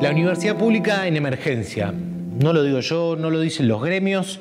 La universidad pública en emergencia. No lo digo yo, no lo dicen los gremios.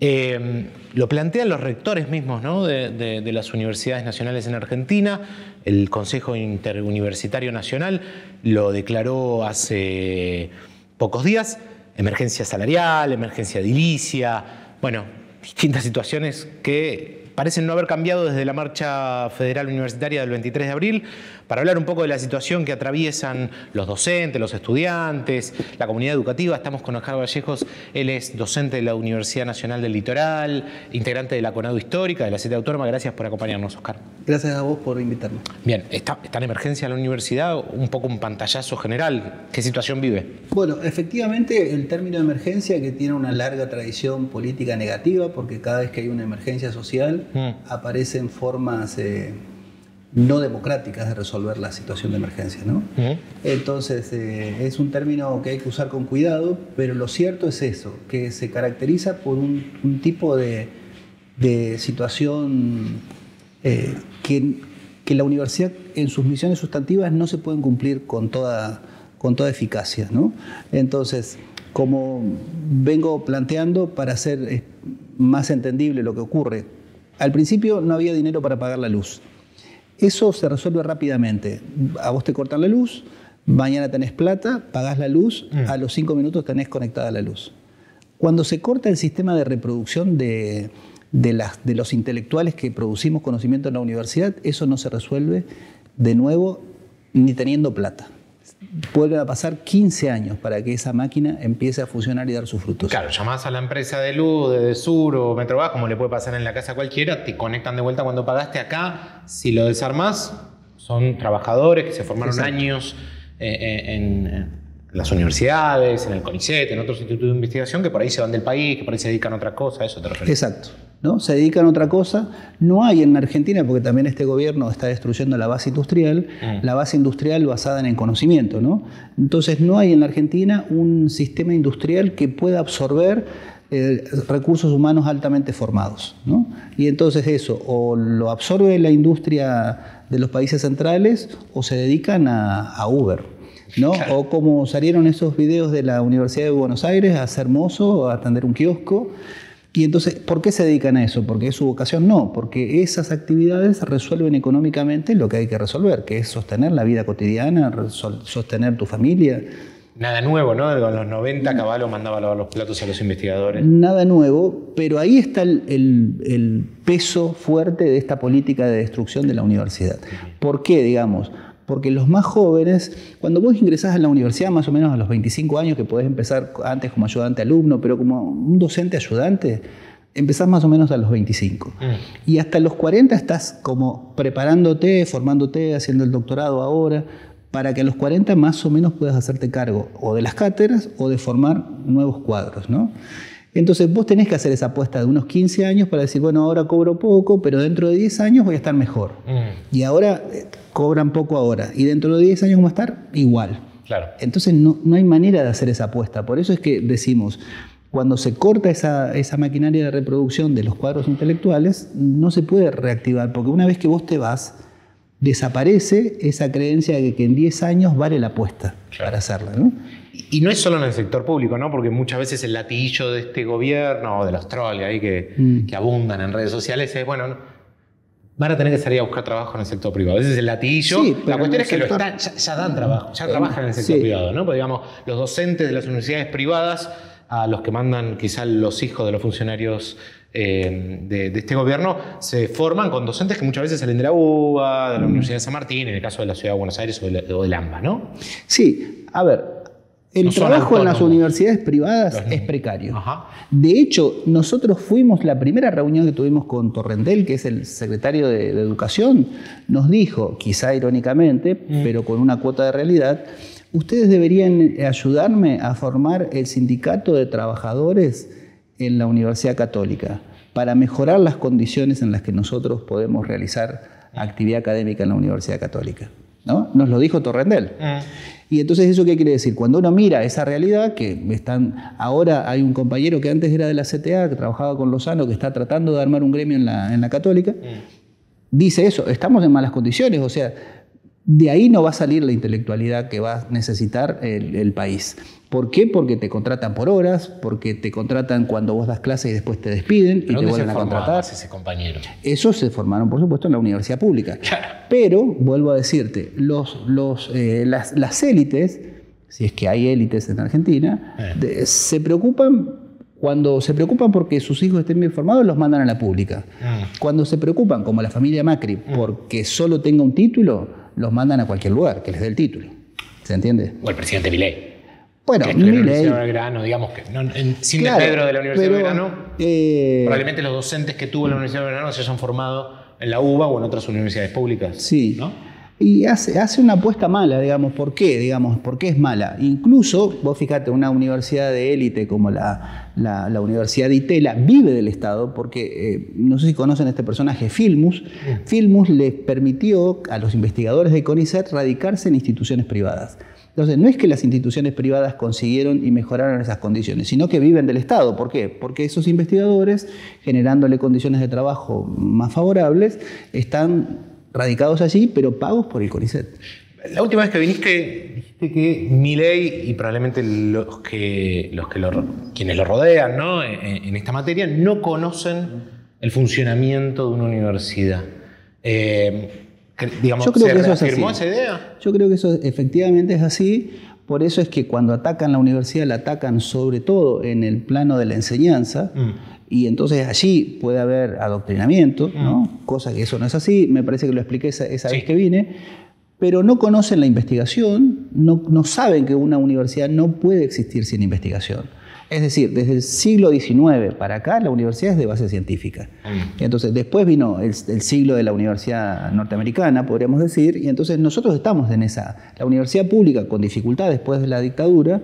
eh, lo plantean los rectores mismos ¿no? de, de- las universidades nacionales en Argentina. El Consejo Interuniversitario Nacional lo declaró hace pocos días. Emergencia salarial, emergencia edilicia. Bueno, distintas situaciones que parecen no haber cambiado desde la marcha federal universitaria del 23 de abril, para hablar un poco de la situación que atraviesan los docentes, los estudiantes, la comunidad educativa. Estamos con Oscar Vallejos, él es docente de la Universidad Nacional del Litoral, integrante de la CONADO Histórica, de la CETA Autónoma. Gracias por acompañarnos, Oscar. Gracias a vos por invitarme. Bien, está, está en emergencia la universidad, un poco un pantallazo general. ¿Qué situación vive? Bueno, efectivamente el término de emergencia que tiene una larga tradición política negativa, porque cada vez que hay una emergencia social Mm. aparecen formas eh, no democráticas de resolver la situación de emergencia, ¿no? Ujú. Entonces eh, es un término que hay que usar con cuidado, pero lo cierto es eso, que se caracteriza por un, un tipo de, de situación eh, que, que la universidad en sus misiones sustantivas no se pueden cumplir con toda, con toda eficacia. ¿no? Entonces, como vengo planteando para hacer eh, más entendible lo que ocurre, al principio no había dinero para pagar la luz. Eso se resuelve rápidamente. A vos te cortan la luz, mañana tenés plata, pagás la luz, a los cinco minutos tenés conectada la luz. Cuando se corta el sistema de reproducción de, de las- de los intelectuales que producimos conocimiento en la universidad, eso no se resuelve de nuevo ni teniendo plata. Vuelven a pasar 15 años para que esa máquina empiece a funcionar y dar sus frutos. Claro, llamás a la empresa de luz, de Sur o Metrogas, como le puede pasar en la casa a cualquiera, te conectan de vuelta cuando pagaste acá. Si lo desarmás, son trabajadores que se formaron Exacto. años eh, eh, en, en las universidades, en el CONICET, en otros institutos de investigación que por ahí se van del país, que por ahí se dedican a otra cosa, a eso te refieres. Exacto. ¿no? Se dedican a otra cosa. No hay en Argentina, porque también este gobierno está destruyendo la base industrial, Mm. la base industrial basada en el conocimiento. ¿no? Entonces no hay en la Argentina un sistema industrial que pueda absorber eh, recursos humanos altamente formados. ¿no? Y entonces eso, o lo absorbe la industria de los países centrales o se dedican a, a Uber. ¿No? Claro. O como salieron esos videos de la Universidad de Buenos Aires a ser mozo, a atender un kiosco. Y entonces, ¿por qué se dedican a eso? ¿Porque es su vocación? No, porque esas actividades resuelven económicamente lo que hay que resolver, que es sostener la vida cotidiana, sostener tu familia. Nada nuevo, ¿no? En los 90 Caballo mandaba a lavar los platos a los investigadores. Nada nuevo, pero ahí está el, el- el peso fuerte de esta política de destrucción de la universidad. ¿Por qué, digamos? Porque los más jóvenes, cuando vos ingresás a la universidad más o menos a los 25 años, que podés empezar antes como ayudante alumno, pero como un docente ayudante, empezás más o menos a los 25. Mm. Y hasta los 40 estás como preparándote, formándote, haciendo el doctorado ahora, para que a los 40 más o menos puedas hacerte cargo o de las cátedras o de formar nuevos cuadros, ¿no? Entonces vos tenés que hacer esa apuesta de unos 15 años para decir, bueno, ahora cobro poco, pero dentro de 10 años voy a estar mejor. Mm, Y ahora eh, cobran poco ahora. Y dentro de 10 años vamos a estar igual. claro. Entonces no, no hay manera de hacer esa apuesta. Por eso es que decimos, cuando se corta esa, esa maquinaria de reproducción de los cuadros intelectuales, no se puede reactivar, porque una vez que vos te vas, desaparece esa creencia de que en 10 años vale la apuesta Claro. para hacerla. ¿no? Y no es solo en el sector público, ¿no? Porque muchas veces el latillo de este gobierno o de los trolls ahí que, Mm. que abundan en redes sociales es, bueno, no- van a tener que salir a buscar trabajo en el sector privado. Ese es el latillo. Sí, la cuestión es que lo sector- están, ya, ya dan trabajo, ya trabajan en el sector Sí. privado, ¿no? Porque digamos, los docentes de las universidades privadas, a los que mandan quizá los hijos de los funcionarios eh, de, de este gobierno, se forman con docentes que muchas veces salen de la UBA, Mm. de la Universidad de San Martín, en el caso de la Ciudad de Buenos Aires o de, del AMBA, ¿no? Sí, a ver, el No trabajo en las universidades privadas es precario. Ajá. De hecho, nosotros fuimos, la primera reunión que tuvimos con Torrendel, que es el secretario de, de Educación, nos dijo, quizá irónicamente, pero con una cuota de realidad, ustedes deberían ayudarme a formar el sindicato de trabajadores en la Universidad Católica para mejorar las condiciones en las que nosotros podemos realizar actividad académica en la Universidad Católica. ¿no? Nos lo dijo Torrendel. Y entonces, ¿eso qué quiere decir? Cuando uno mira esa realidad, que están. Ahora hay un compañero que antes era de la CTA, que trabajaba con Lozano, que está tratando de armar un gremio en la, en la Católica, dice eso: estamos en malas condiciones. O sea, de ahí no va a salir la intelectualidad que va a necesitar el, país. ¿Por qué? Porque te contratan por horas, porque te contratan cuando vos das clases y después te despiden y te vuelven a contratar. ese compañero? Esos se formaron, por supuesto, en la universidad pública. Pero, vuelvo a decirte, los, los, eh, las, élites, si es que hay élites en Argentina, eh. se preocupan cuando se preocupan porque sus hijos estén bien formados, los mandan a la pública. Mm. Cuando se preocupan, como la familia Macri, mm. porque solo tenga un título, los mandan a cualquier lugar que les dé el título. ¿Se entiende? O el presidente Milei. Bueno, que Milei. La Universidad de Belgrano, digamos que en, sin Pedro de la Universidad de Belgrano, eh, probablemente los docentes que tuvo la Universidad de Belgrano se hayan formado en la UBA o en otras universidades públicas. Sí. Y hace, hace una apuesta mala, digamos, ¿por qué? Digamos, ¿por qué es mala? Incluso, vos fíjate, una universidad de élite como la, la, Universidad de Itela vive del Estado, porque eh, no sé si conocen este personaje, Filmus. Filmus les permitió a los investigadores de CONICET radicarse en instituciones privadas. Entonces, no es que las instituciones privadas consiguieron y mejoraron esas condiciones, sino que viven del Estado. ¿Por qué? Porque esos investigadores, generándole condiciones de trabajo más favorables, están radicados allí, pero pagos por el CONICET. La última vez que viniste, dijiste que mi ley y probablemente los que, los que quienes lo rodean ¿no? en, esta materia no conocen el funcionamiento de una universidad. Eh, digamos, Yo creo que eso es así. esa idea? Yo creo que eso efectivamente es así. Por eso es que cuando atacan la universidad la atacan sobre todo en el plano de la enseñanza. Mm. Y entonces allí puede haber adoctrinamiento, ¿no? Mm. cosa que eso no es así, me parece que lo expliqué esa, vez que vine, pero no conocen la investigación, no, no saben que una universidad no puede existir sin investigación. Es decir, desde el siglo XIX para acá la universidad es de base científica. Mm. Entonces después vino el, el, siglo de la universidad norteamericana, podríamos decir, y entonces nosotros estamos en esa. La universidad pública, con dificultad después de la dictadura,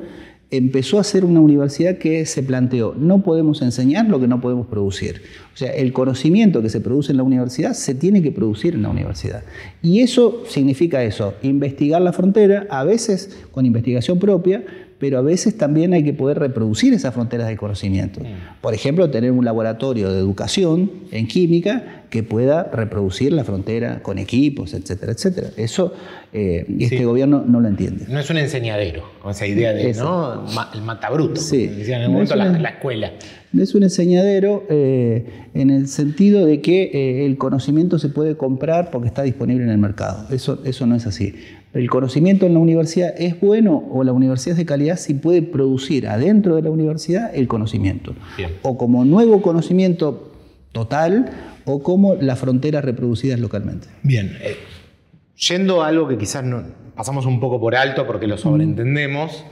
empezó a ser una universidad que se planteó, no podemos enseñar lo que no podemos producir. O sea, el conocimiento que se produce en la universidad se tiene que producir en la universidad. Y eso significa eso, investigar la frontera, a veces con investigación propia, pero a veces también hay que poder reproducir esas fronteras de conocimiento. Mm. Por ejemplo, tener un laboratorio de educación en química que pueda reproducir la frontera con equipos, etcétera, etcétera. Eso eh, este gobierno no lo entiende. No es un enseñadero, con esa idea de ¿no? el matabruto, sí. decían en el momento la, escuela. Es un enseñadero eh, en el sentido de que eh, el conocimiento se puede comprar porque está disponible en el mercado. Eso, eso no es así. El conocimiento en la universidad es bueno o la universidad es de calidad si puede producir adentro de la universidad el conocimiento. O como nuevo conocimiento total o como las fronteras reproducidas localmente. Bien. Eh, yendo a algo que quizás no, pasamos un poco por alto porque lo sobreentendemos,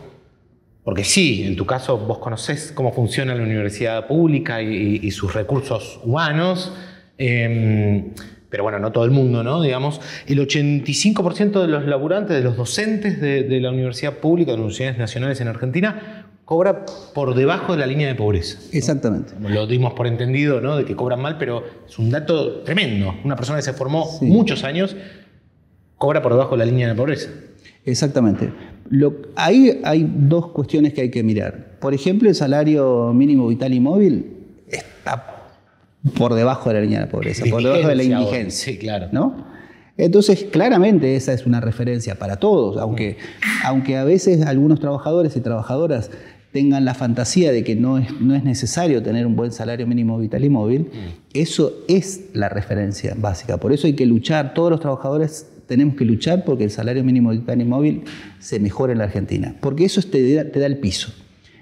porque sí, en tu caso vos conocés cómo funciona la universidad pública y, sus recursos humanos. Em, pero bueno, no todo el mundo, ¿no? Digamos, el 85% de los laburantes, de los docentes de, la universidad pública, de las universidades nacionales en Argentina, cobra por debajo de la línea de pobreza. Exactamente. Lo dimos por entendido, ¿no? De que cobran mal, pero es un dato tremendo. Una persona que se formó muchos años cobra por debajo de la línea de pobreza. Exactamente. Lo, ahí hay dos cuestiones que hay que mirar. Por ejemplo, el salario mínimo vital y móvil está por debajo de la línea de pobreza, por debajo de la indigencia. Sí, claro. ¿no? Entonces, claramente esa es una referencia para todos, aunque, aunque a veces algunos trabajadores y trabajadoras tengan la fantasía de que no es, no es necesario tener un buen salario mínimo vital y móvil, mm. eso es la referencia básica. Por eso hay que luchar, todos los trabajadores tenemos que luchar porque el salario mínimo vital y móvil se mejore en la Argentina, porque eso te te da el piso.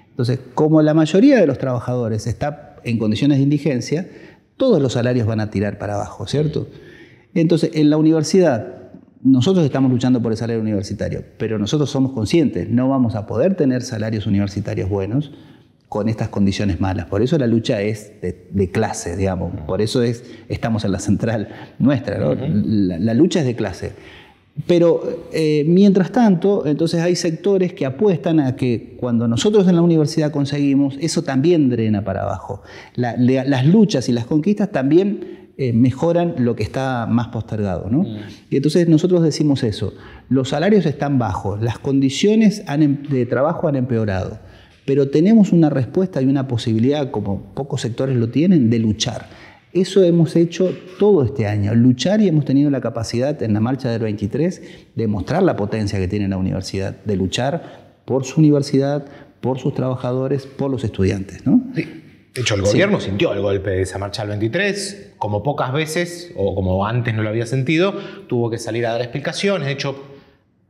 Entonces, como la mayoría de los trabajadores está en condiciones de indigencia, todos los salarios van a tirar para abajo, ¿cierto? Entonces, en la universidad, nosotros estamos luchando por el salario universitario, pero nosotros somos conscientes, no vamos a poder tener salarios universitarios buenos con estas condiciones malas. Por eso la lucha es de, clase, digamos. Por eso es, estamos en la central nuestra. la lucha es de clase. Pero eh, mientras tanto, entonces hay sectores que apuestan a que cuando nosotros en la universidad conseguimos, eso también drena para abajo. las luchas y las conquistas también eh, mejoran lo que está más postergado. ¿no? Mm. Y entonces nosotros decimos eso, los salarios están bajos, las condiciones em, de trabajo han empeorado, pero tenemos una respuesta y una posibilidad, como pocos sectores lo tienen, de luchar Eso hemos hecho todo este año, luchar y hemos tenido la capacidad en la marcha del 23 de mostrar la potencia que tiene la universidad, de luchar por su universidad, por sus trabajadores, por los estudiantes. ¿no? Sí. De hecho, el gobierno sintió el golpe de esa marcha del 23, como pocas veces, o como antes no lo había sentido, tuvo que salir a dar explicaciones. De hecho,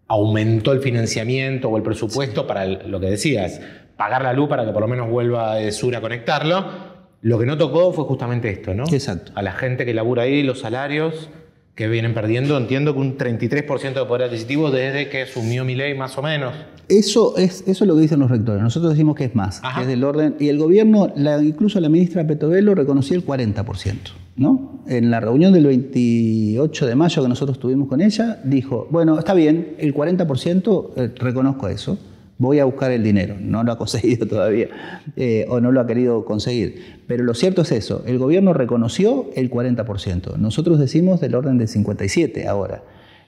aumentó el financiamiento o el presupuesto para lo que decías, pagar la luz para que por lo menos vuelva de Sur a conectarlo. Lo que no tocó fue justamente esto, ¿no? Exacto. A la gente que labura ahí, los salarios que vienen perdiendo, entiendo que un 33% de poder adquisitivo desde que asumió mi ley, más o menos. Eso es, eso es lo que dicen los rectores. Nosotros decimos que es más, que es del orden. Y el gobierno, la, incluso la ministra Petovelo, reconoció el 40%. ¿no? En la reunión del 28 de mayo que nosotros tuvimos con ella, dijo: Bueno, está bien, el 40% eh, reconozco eso voy a buscar el dinero. No lo ha conseguido todavía eh, o no lo ha querido conseguir. Pero lo cierto es eso, el gobierno reconoció el 40%. Nosotros decimos del orden del 57% ahora.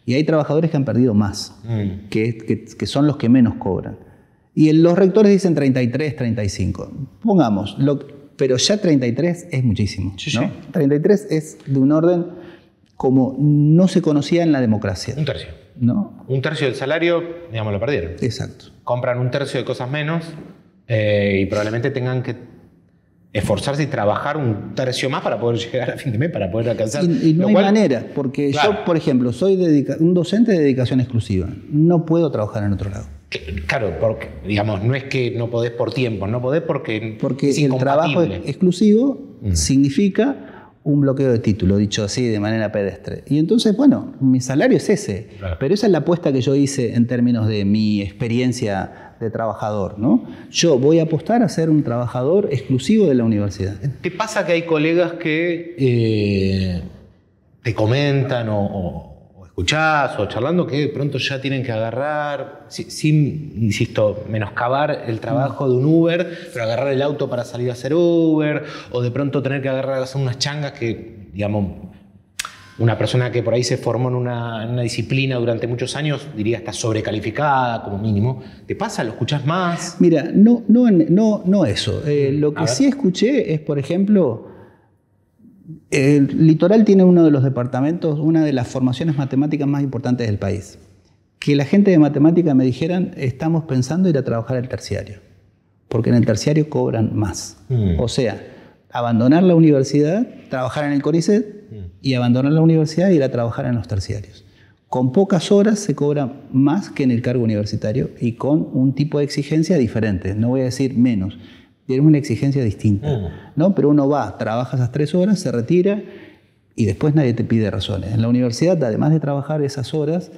Y hay trabajadores que han perdido más, mm. que, que, son los que menos cobran. Y los rectores dicen 33, 35. Pongamos, pero ya 33 es muchísimo. ¿no? 33 es de un orden como no se conocía en la democracia. Un tercio. ¿No? Un tercio del salario, digamos, lo perdieron. Exacto compran un tercio de cosas menos eh, y probablemente tengan que esforzarse y trabajar un tercio más para poder llegar a fin de mes, para poder alcanzar. Y, no hay manera, porque yo, por ejemplo, soy un docente de dedicación exclusiva. No puedo trabajar en otro lado. Claro, porque, digamos, no es que no podés por tiempo, no podés porque. Porque el trabajo exclusivo mm. significa un bloqueo de título, dicho así de manera pedestre. Y entonces, bueno, mi salario es ese, pero esa es la apuesta que yo hice en términos de mi experiencia de trabajador, ¿no? Yo voy a apostar a ser un trabajador exclusivo de la universidad. ¿Te pasa que hay colegas que eh, te comentan o escuchás o charlando que de pronto ya tienen que agarrar, sin, insisto, menoscabar el trabajo de un Uber, pero agarrar el auto para salir a hacer Uber, o de pronto tener que agarrar hacer unas changas que, digamos, una persona que por ahí se formó en una, disciplina durante muchos años, diría está sobrecalificada como mínimo. ¿Te pasa? ¿Lo escuchás más? Mira, no, no, no, no eso. Eh, lo que sí escuché es, por ejemplo, el litoral tiene uno de los departamentos, una de las formaciones matemáticas más importantes del país. Que la gente de matemática me dijeran, estamos pensando ir a trabajar al terciario, porque en el terciario cobran más. Mm. O sea, abandonar la universidad, trabajar en el CONICET mm. y abandonar la universidad y ir a trabajar en los terciarios. Con pocas horas se cobra más que en el cargo universitario y con un tipo de exigencia diferente, no voy a decir menos tiene una exigencia distinta. Mm. ¿no? Pero uno va, trabaja esas tres horas, se retira y después nadie te pide razones. En la universidad, además de trabajar esas horas,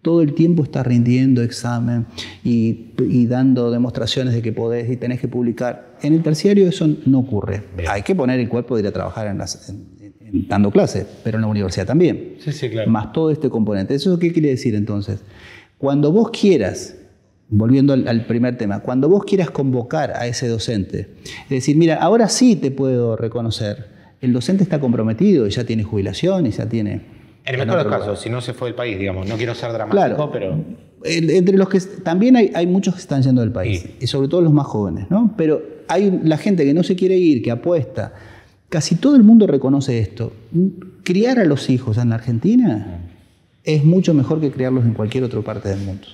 todo el tiempo estás rindiendo examen y, dando demostraciones de que podés y tenés que publicar. En el terciario eso no ocurre. Hay que poner el cuerpo de ir a trabajar en las, dando clases, pero en la universidad también. Sí, sí, claro. Más todo este componente. ¿Eso qué quiere decir entonces? Cuando vos quieras volviendo al, primer tema, cuando vos quieras convocar a ese docente, es decir, mira, ahora sí te puedo reconocer, el docente está comprometido y ya tiene jubilación y ya tiene... En el mejor de los casos, si no se fue del país, digamos, no quiero ser dramático, pero... Entre los que también hay, muchos que están yendo del país, y sobre todo los más jóvenes, ¿no? Pero hay la gente que no se quiere ir, que apuesta. Casi todo el mundo reconoce esto. Criar a los hijos en la Argentina es mucho mejor que criarlos en cualquier otra parte del mundo.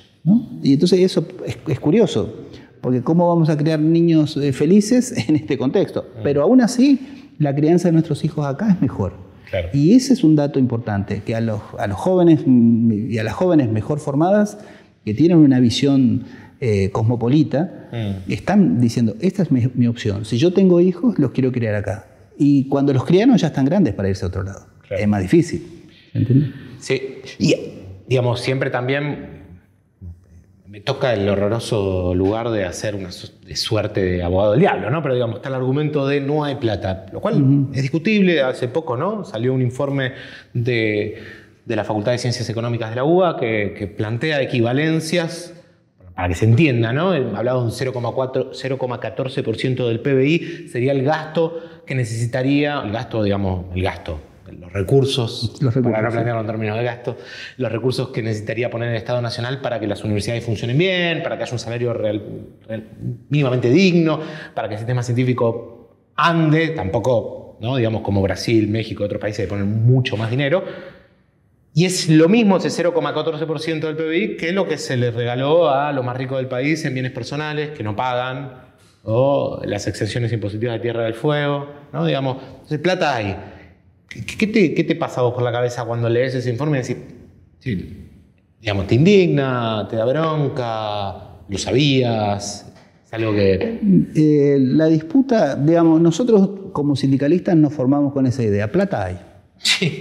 Y entonces eso es, curioso, porque ¿cómo vamos a crear niños eh, felices en este contexto? Mm. Pero aún así, la crianza de nuestros hijos acá es mejor. Y ese es un dato importante, que a los, jóvenes y a las jóvenes mejor formadas, que tienen una visión eh, cosmopolita, mm. están diciendo, esta es mi, opción. Si yo tengo hijos, los quiero criar acá. Y cuando los criaron ya están grandes para irse a otro lado. Es más difícil. ¿Entiendes? Sí. Y, digamos, siempre también me toca el horroroso lugar de hacer una suerte de abogado del diablo, ¿no? Pero digamos, está el argumento de no hay plata, lo cual es discutible. Hace poco, ¿no? Salió un informe de, la Facultad de Ciencias Económicas de la UBA que, plantea equivalencias, para que se entienda, ¿no? Hablaba de un 0,14% del PBI, sería el gasto que necesitaría, el gasto, digamos, el gasto, los recursos, para no plantearlo en términos de gasto, los recursos que necesitaría poner el Estado Nacional para que las universidades funcionen bien, para que haya un salario mínimamente digno, para que el sistema científico ande, tampoco ¿no? digamos como Brasil, México, otros países que ponen mucho más dinero. Y es lo mismo ese 0,14% del PBI que lo que se le regaló a los más ricos del país en bienes personales que no pagan, o las exenciones impositivas de Tierra del Fuego, ¿no? Digamos, entonces plata hay. ¿Qué te, ¿Qué te, pasa vos por la cabeza cuando lees ese informe y decís, sí, digamos, te indigna, te da bronca, lo sabías? Es algo que... Eh, la disputa, digamos, nosotros como sindicalistas nos formamos con esa idea, plata hay.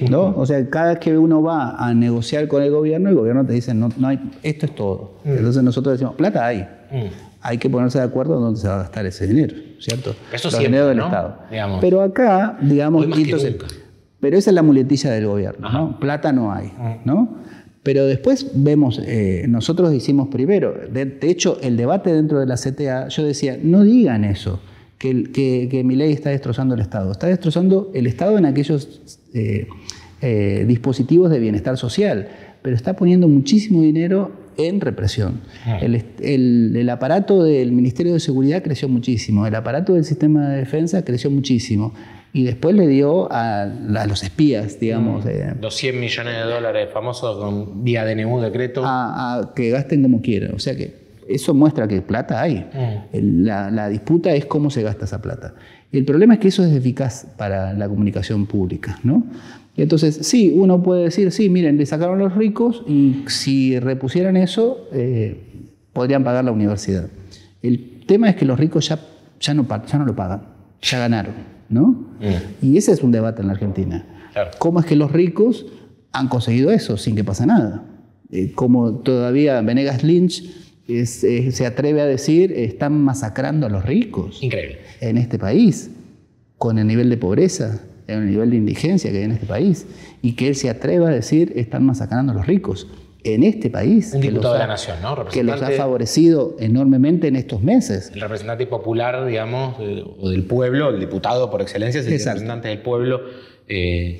¿no? O sea, cada vez que uno va a negociar con el gobierno, el gobierno te dice, no, no hay, esto es todo. Mm. Entonces nosotros decimos, plata hay. Mm. Hay que ponerse de acuerdo en dónde se va a gastar ese dinero, ¿cierto? Eso sí dinero del Estado. Pero acá, digamos, entonces, pero esa es la muletilla del gobierno, ¿no? Plata no hay, mm. ¿no? Pero después vemos, eh, nosotros hicimos primero, de, hecho, el debate dentro de la CTA, yo decía, no digan eso, que, que, mi ley está destrozando el Estado. Está destrozando el Estado en aquellos eh, eh, dispositivos de bienestar social, pero está poniendo muchísimo dinero en represión. Ah. El, aparato del Ministerio de Seguridad creció muchísimo, el aparato del sistema de defensa creció muchísimo. Y después le dio a, los espías, digamos. Mm. los 100 millones de dólares famosos con vía DNU decreto. A, que gasten como quieran. O sea que eso muestra que plata hay. Mm. La, la, disputa es cómo se gasta esa plata. El problema es que eso es eficaz para la comunicación pública, ¿no? entonces, sí, uno puede decir, sí, miren, le sacaron los ricos y si repusieran eso, eh, podrían pagar la universidad. El tema es que los ricos ya, ya, no, ya no lo pagan, ya ganaron, ¿no? Mm. Y ese es un debate en la Argentina. ¿Cómo es que los ricos han conseguido eso sin que pase nada? Eh, como todavía Venegas Lynch se atreve a decir, están masacrando a los ricos. Increíble. En este país, con el nivel de pobreza, el nivel de indigencia que hay en este país. Y que él se atreva a decir, están masacrando a los ricos. En este país. Un diputado de la nación, ¿no? Que los ha favorecido enormemente en estos meses. El representante popular, digamos, o del pueblo, el diputado por excelencia, es el representante del pueblo. Eh,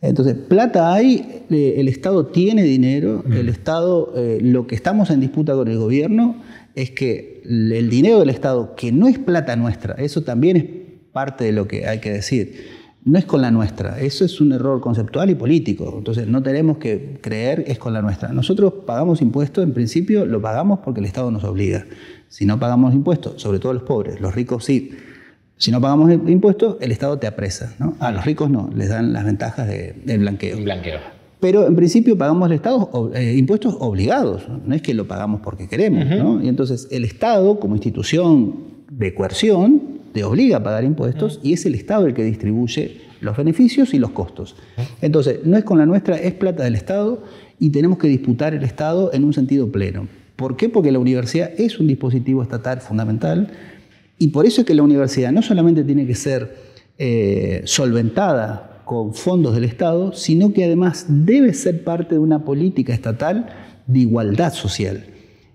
entonces, plata hay, el Estado tiene dinero, el Estado, eh, lo que estamos en disputa con el gobierno es que el dinero del Estado, que no es plata nuestra, eso también es parte de lo que hay que decir, no es con la nuestra, eso es un error conceptual y político, entonces no tenemos que creer es con la nuestra. Nosotros pagamos impuestos, en principio lo pagamos porque el Estado nos obliga. Si no pagamos impuestos, sobre todo los pobres, los ricos sí, si no pagamos impuestos, el Estado te apresa. ¿no? A los ricos no, les dan las ventajas del blanqueo. blanqueo. Pero en principio pagamos el Estado eh, impuestos obligados, no es que lo pagamos porque queremos. ¿no? Y entonces el Estado, como institución de coerción, te obliga a pagar impuestos y es el Estado el que distribuye los beneficios y los costos. Entonces, no es con la nuestra, es plata del Estado y tenemos que disputar el Estado en un sentido pleno. ¿Por qué? Porque la universidad es un dispositivo estatal fundamental y por eso es que la universidad no solamente tiene que ser eh, solventada con fondos del Estado, sino que además debe ser parte de una política estatal de igualdad social.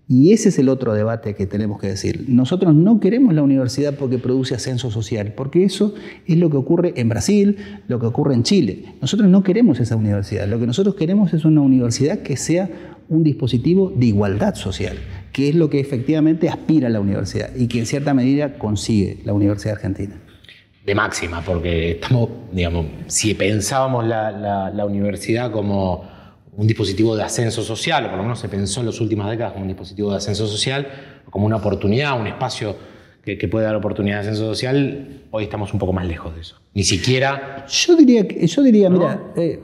Y ese es el otro debate que tenemos que decir. Nosotros no queremos la universidad porque produce ascenso social, porque eso es lo que ocurre en Brasil, lo que ocurre en Chile. Nosotros no queremos esa universidad. Lo que nosotros queremos es una universidad que sea un dispositivo de igualdad social que es lo que efectivamente aspira la universidad y que en cierta medida consigue la Universidad Argentina. De máxima, porque estamos, digamos, si pensábamos la, la, universidad como un dispositivo de ascenso social, o por lo menos se pensó en las últimas décadas como un dispositivo de ascenso social, como una oportunidad, un espacio que, puede dar oportunidad de ascenso social, hoy estamos un poco más lejos de eso. Ni siquiera... Yo diría, yo diría mira, eh,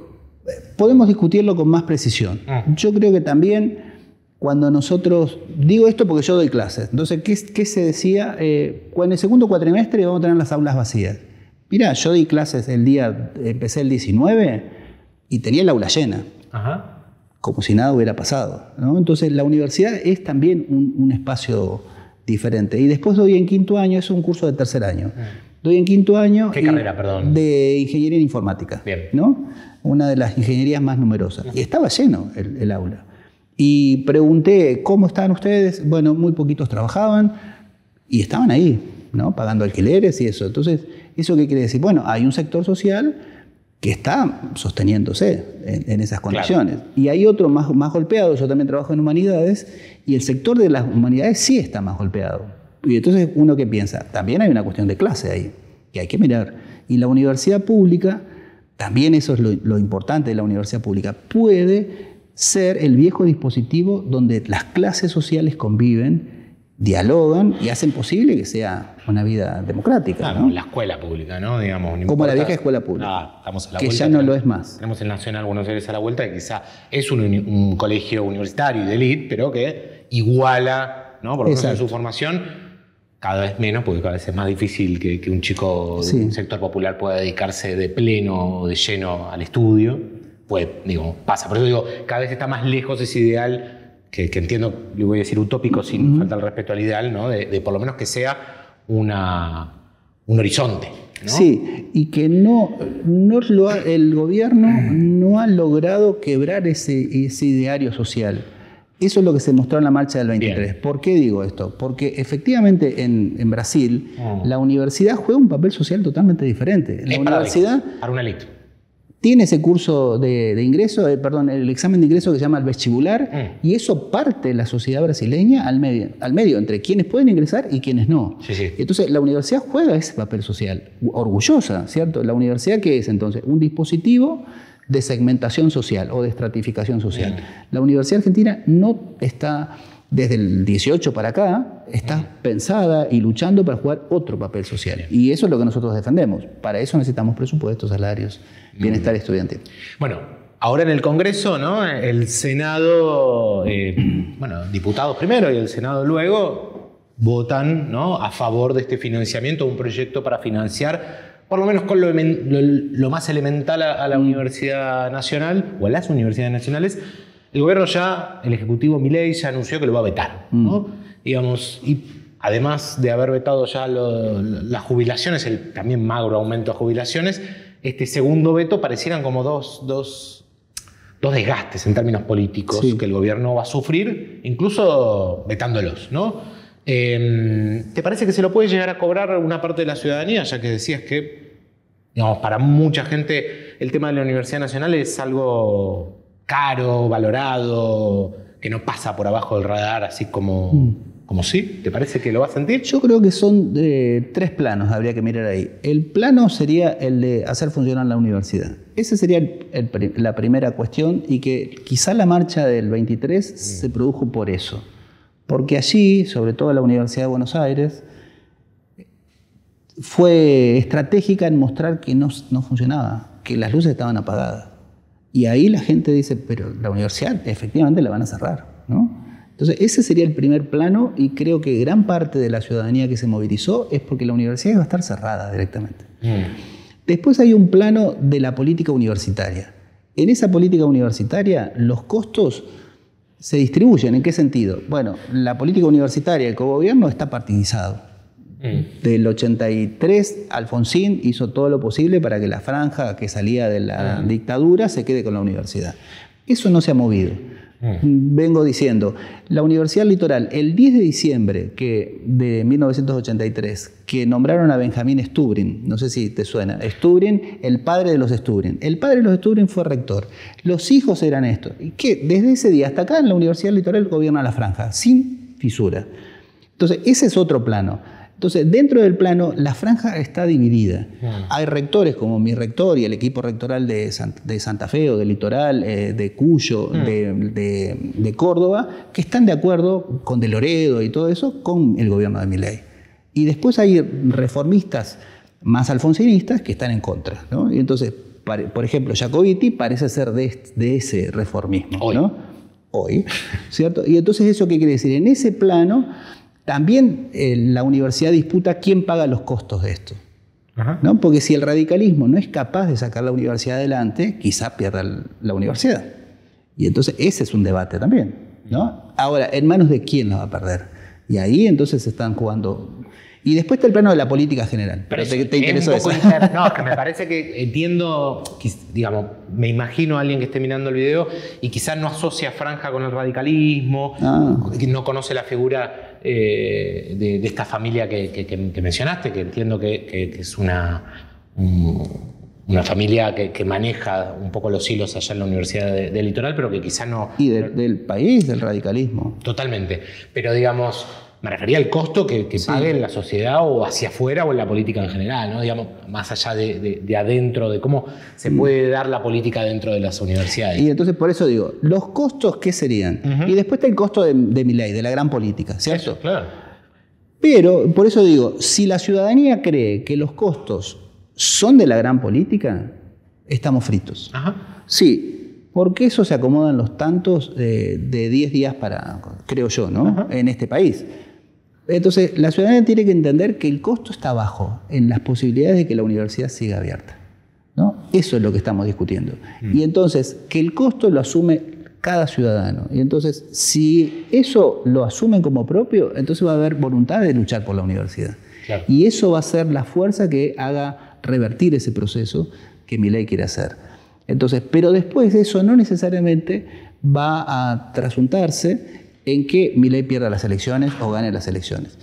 podemos discutirlo con más precisión. Mm. Yo creo que también cuando nosotros, digo esto porque yo doy clases, entonces, ¿qué, se decía? Eh, en el segundo cuatrimestre vamos a tener las aulas vacías. Mira, yo di clases el día, empecé el 19 y tenía el aula llena. Como si nada hubiera pasado. Entonces, la universidad es también un, espacio diferente. Y después doy en quinto año, es un curso de tercer año. Mm. Doy en quinto año. ¿Qué carrera, perdón? De ingeniería en informática. Bien. ¿no? Una de las ingenierías más numerosas. Y estaba lleno el aula. Y pregunté, ¿cómo están ustedes? Bueno, muy poquitos trabajaban y estaban ahí, ¿no? Pagando alquileres y eso. Entonces, ¿eso qué quiere decir? Bueno, hay un sector social que está sosteniéndose en, esas condiciones. Y hay otro más, más golpeado, yo también trabajo en humanidades, y el sector de las humanidades sí está más golpeado. Y entonces uno que piensa, también hay una cuestión de clase ahí, que hay que mirar. Y la universidad pública, también eso es lo, lo importante de la universidad pública, puede ser el viejo dispositivo donde las clases sociales conviven, dialogan y hacen posible que sea una vida democrática. Claro, ¿no? la escuela pública, ¿no? Digamos, no Como la vieja escuela pública, Ah, estamos a la que vuelta, ya no lo es más. Tenemos el Nacional Buenos Aires a la vuelta, que quizá es un, colegio universitario y de élite, pero que iguala, ¿no? Por lo menos en su formación, cada vez menos, porque cada vez es más difícil que, que un chico Sí. de un sector popular pueda dedicarse de pleno o de lleno al estudio. Pues, digo, pasa. Por eso digo, cada vez está más lejos ese ideal que, que entiendo, le voy a decir utópico sin falta el respeto al ideal, ¿no? De, de por lo menos que sea una, un horizonte. ¿no? Sí, y que no, no lo ha- el gobierno no ha logrado quebrar ese, ese ideario social. Eso es lo que se mostró en la marcha del 23. Bien. ¿Por qué digo esto? Porque efectivamente en, en Brasil Mm. la universidad juega un papel social totalmente diferente. La Es universidad para una élite. Tiene ese curso de, de ingreso, eh, perdón, el examen de ingreso que se llama el vestibular, Mm. y eso parte la sociedad brasileña al medio, al medio, entre quienes pueden ingresar y quienes no. Sí, sí. Entonces, la universidad juega ese papel social, orgullosa, ¿cierto? La universidad, ¿qué es entonces? Un dispositivo de segmentación social o de estratificación social. Mm. La Universidad Argentina no está, desde el 18 para acá, está Mm. pensada y luchando para jugar otro papel social. Y eso es lo que nosotros defendemos. Para eso necesitamos presupuestos, salarios, Mm. bienestar estudiantil. Bueno, ahora en el Congreso, ¿no? El Senado, eh, bueno, diputados primero y el Senado luego votan, ¿no? A favor de este financiamiento, un proyecto para financiar, por lo menos con lo, emen- lo- lo más elemental a, a la Universidad Nacional o a las universidades nacionales. El gobierno ya, el Ejecutivo Milei ya anunció que lo va a vetar, ¿no? Digamos, y además de haber vetado ya lo- lo- las jubilaciones, el también magro aumento de jubilaciones, este segundo veto parecieran como dos, dos, dos desgastes en términos políticos Sí. que el gobierno va a sufrir, incluso vetándolos, ¿no? Eh, ¿Te parece que se lo puede llegar a cobrar una parte de la ciudadanía, ya que decías que, digamos, para mucha gente el tema de la Universidad Nacional es algo caro, valorado, que no pasa por abajo del radar, así como, como sí? ¿Te parece que lo va a sentir? Yo creo que son eh, tres planos, habría que mirar ahí. El plano sería el de hacer funcionar la universidad. Esa sería el- el pri- la primera cuestión y que quizá la marcha del 23 se produjo por eso. Porque allí, sobre todo la Universidad de Buenos Aires, fue estratégica en mostrar que no, no funcionaba, que las luces estaban apagadas. Y ahí la gente dice, pero la universidad efectivamente la van a cerrar, ¿no? Entonces, ese sería el primer plano y creo que gran parte de la ciudadanía que se movilizó es porque la universidad iba a estar cerrada directamente. Después hay un plano de la política universitaria. En esa política universitaria, los costos se distribuyen. ¿En qué sentido? Bueno, la política universitaria, el cogobierno está partidizado. Del 83, Alfonsín hizo todo lo posible para que la franja que salía de la dictadura se quede con la universidad. Eso no se ha movido. Vengo diciendo, la Universidad Litoral, el 10 de diciembre que, de 1983, que nombraron a Benjamín Stubrin, no sé si te suena, Stubrin, el padre de los Stubrin. El padre de los Stubrin fue rector. Los hijos eran estos. Y que desde ese día hasta acá en la Universidad Litoral gobierna la franja, sin fisura. Entonces, ese es otro plano. Entonces, dentro del plano, la franja está dividida. Hay rectores como mi rector y el equipo rectoral de, Sant- de Santa Fe o del Litoral, eh, de Cuyo, de, de- de Córdoba, que están de acuerdo con De Loredo y todo eso con el gobierno de Milei. Y después hay reformistas más alfonsinistas que están en contra. ¿no? Y entonces, por ejemplo, Jacobiti parece ser de, de ese reformismo. Hoy. ¿no? Hoy, ¿cierto? Y entonces, ¿eso qué quiere decir? En ese plano, también eh, la universidad disputa quién paga los costos de esto. Ajá. ¿no? Porque si el radicalismo no es capaz de sacar la universidad adelante, quizá pierda la universidad. Y entonces ese es un debate también. ¿no? Ahora, ¿en manos de quién la va a perder? Y ahí entonces se están jugando. Y después está el plano de la política general. Pero ¿Te, te es interesa un poco eso? inter- No, es que me parece que entiendo, digamos, me imagino a alguien que esté mirando el video y quizás no asocia Franja con el radicalismo, Ah. no conoce la figura eh, de, de esta familia que, que- que- que mencionaste, que entiendo que, es una, un- una familia que, maneja un poco los hilos allá en la Universidad de- del Litoral, pero que quizás no, Y de- del país, del radicalismo. Totalmente. Pero digamos, me refería al costo que, pague en la sociedad o hacia afuera o en la política en general, ¿no? Digamos, más allá de, adentro, de cómo se mm. puede dar la política dentro de las universidades. Y entonces por eso digo, los costos, ¿qué serían? Y después está el costo de, mi ley, de la gran política, ¿cierto? Eso, claro. Pero, por eso digo, si la ciudadanía cree que los costos son de la gran política, estamos fritos. Ajá. Sí, porque eso se acomoda en los tantos de 10 días para, creo yo, ¿no? En este país. Entonces, la ciudadanía tiene que entender que el costo está bajo en las posibilidades de que la universidad siga abierta. ¿no? Eso es lo que estamos discutiendo. Mm. Y entonces, que el costo lo asume cada ciudadano. Y entonces, si eso lo asumen como propio, entonces va a haber voluntad de luchar por la universidad. Y eso va a ser la fuerza que haga revertir ese proceso que mi ley quiere hacer. Entonces, pero después eso no necesariamente va a trasuntarse en que ley pierda las elecciones o gane las elecciones.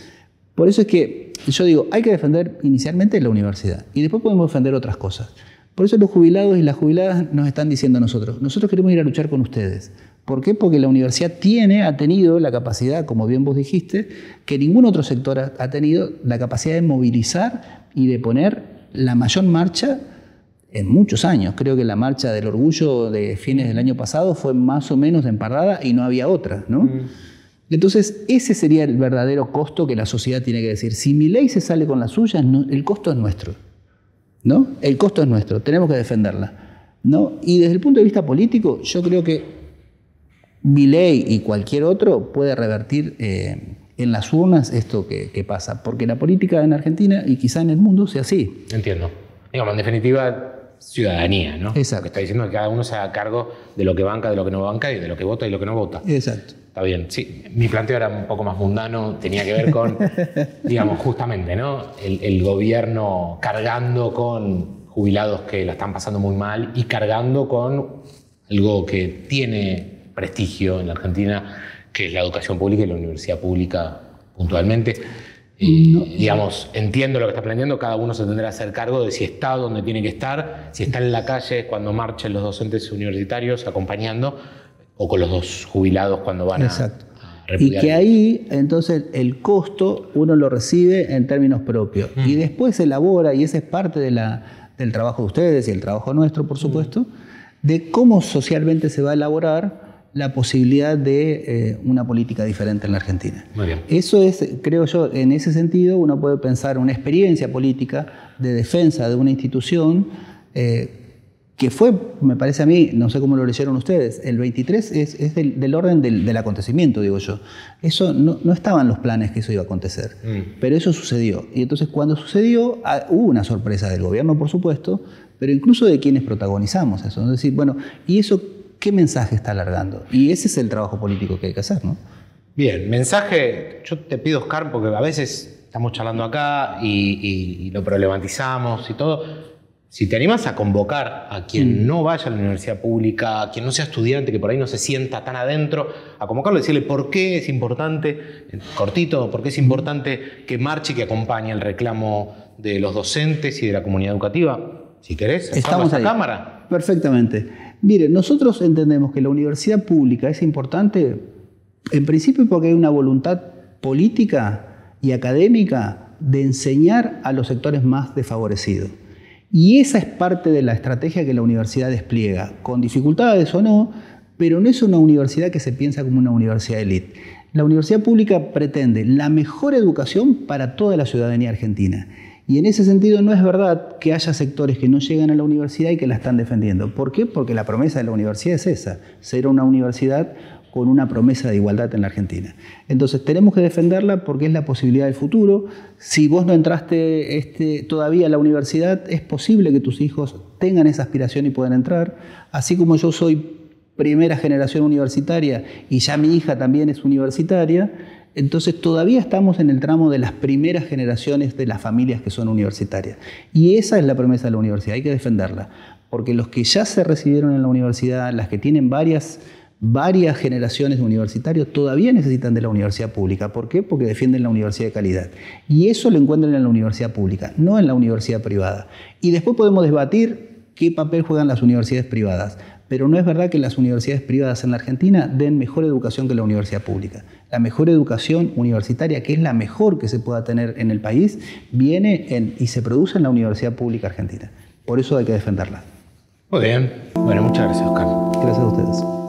Por eso es que yo digo, hay que defender inicialmente la universidad y después podemos defender otras cosas. Por eso los jubilados y las jubiladas nos están diciendo a nosotros, nosotros queremos ir a luchar con ustedes. ¿Por qué? Porque la universidad tiene, ha tenido la capacidad, como bien vos dijiste, que ningún otro sector ha tenido la capacidad de movilizar y de poner la mayor marcha en muchos años. Creo que la marcha del orgullo de fines del año pasado fue más o menos emparrada y no había otra, ¿no? Mm. Entonces, ese sería el verdadero costo que la sociedad tiene que decir. Si mi ley se sale con la suya, el costo es nuestro. ¿No? El costo es nuestro, tenemos que defenderla. ¿no? Y desde el punto de vista político, yo creo que mi ley y cualquier otro puede revertir eh, en las urnas esto que, que, pasa. Porque la política en Argentina y quizá en el mundo sea así. Entiendo. Digamos, en definitiva, ciudadanía, ¿no? Exacto. Que está diciendo que cada uno se haga cargo de lo que banca, de lo que no banca y de lo que vota y lo que no vota. Exacto. Está bien, sí. Mi planteo era un poco más mundano, tenía que ver con, digamos, justamente, ¿no? El, gobierno cargando con jubilados que la están pasando muy mal y cargando con algo que tiene prestigio en la Argentina, que es la educación pública y la universidad pública puntualmente digamos, entiendo lo que está planteando, cada uno se tendrá que hacer cargo de si está donde tiene que estar, si está en la calle cuando marchen los docentes universitarios acompañando, o con los dos jubilados cuando van Exacto. a, Y que ahí, entonces, el costo uno lo recibe en términos propios. Mm. Y después se elabora, y esa es parte de la, del trabajo de ustedes y el trabajo nuestro, por mm. supuesto, de cómo socialmente se va a elaborar la posibilidad de eh, una política diferente en la Argentina. Eso es, creo yo, en ese sentido uno puede pensar una experiencia política de defensa de una institución eh, que fue, me parece a mí, no sé cómo lo leyeron ustedes, el 23 es, del, orden del, acontecimiento, digo yo. Eso no, no estaban los planes que eso iba a acontecer, mm. pero eso sucedió. Y entonces cuando sucedió, ah, hubo una sorpresa del gobierno, por supuesto, pero incluso de quienes protagonizamos eso. Es decir, bueno, ¿y eso qué mensaje está alargando. Y ese es el trabajo político que hay que hacer, ¿no? Bien, mensaje, yo te pido, Oscar, porque a veces estamos charlando acá y, lo problematizamos y todo. Si te animas a convocar a quien mm. no vaya a la universidad pública, a quien no sea estudiante, que por ahí no se sienta tan adentro, a convocarlo y decirle por qué es importante, cortito, por qué es importante que marche y que acompañe el reclamo de los docentes y de la comunidad educativa. Si querés, estamos a cámara. Perfectamente. Mire, nosotros entendemos que la universidad pública es importante, en principio porque hay una voluntad política y académica de enseñar a los sectores más desfavorecidos. Y esa es parte de la estrategia que la universidad despliega, con dificultades o no, pero no es una universidad que se piensa como una universidad élite. La universidad pública pretende la mejor educación para toda la ciudadanía argentina. Y en ese sentido no es verdad que haya sectores que no llegan a la universidad y que la están defendiendo. ¿Por qué? Porque la promesa de la universidad es esa, ser una universidad con una promesa de igualdad en la Argentina. Entonces tenemos que defenderla porque es la posibilidad del futuro. Si vos no entraste este, todavía a la universidad, es posible que tus hijos tengan esa aspiración y puedan entrar. Así como yo soy primera generación universitaria y ya mi hija también es universitaria, entonces todavía estamos en el tramo de las primeras generaciones de las familias que son universitarias. Y esa es la promesa de la universidad, hay que defenderla. Porque los que ya se recibieron en la universidad, las que tienen varias, varias generaciones de universitarios, todavía necesitan de la universidad pública. ¿Por qué? Porque defienden la universidad de calidad. Y eso lo encuentran en la universidad pública, no en la universidad privada. Y después podemos debatir qué papel juegan las universidades privadas. Pero no es verdad que las universidades privadas en la Argentina den mejor educación que la universidad pública. La mejor educación universitaria, que es la mejor que se pueda tener en el país, viene y se produce en la Universidad Pública Argentina. Por eso hay que defenderla. Muy bien. Bueno, muchas gracias, Oscar. Gracias a ustedes.